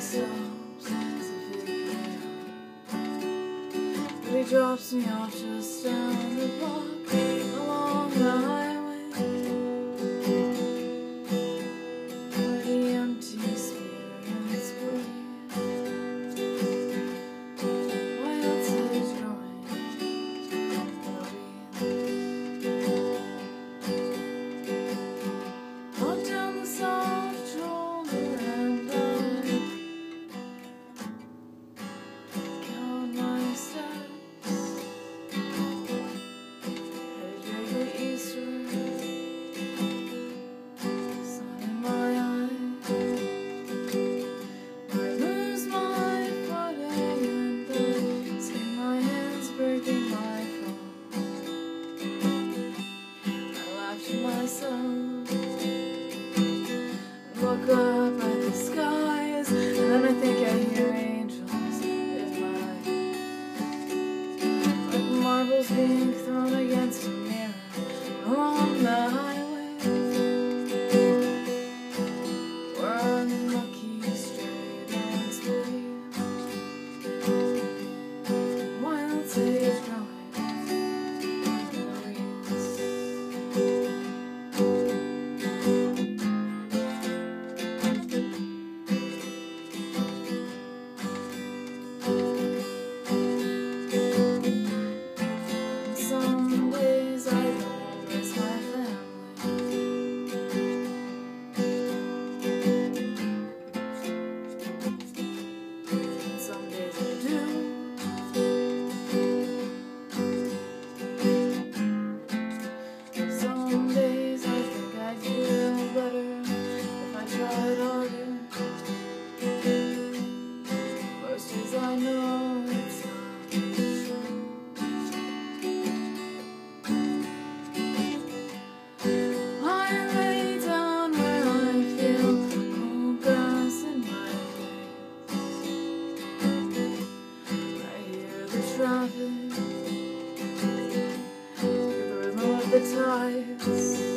sometimes But he drops me off just down the block Along the When I think I hear angels in my eyes, like marbles being. province. Through the times.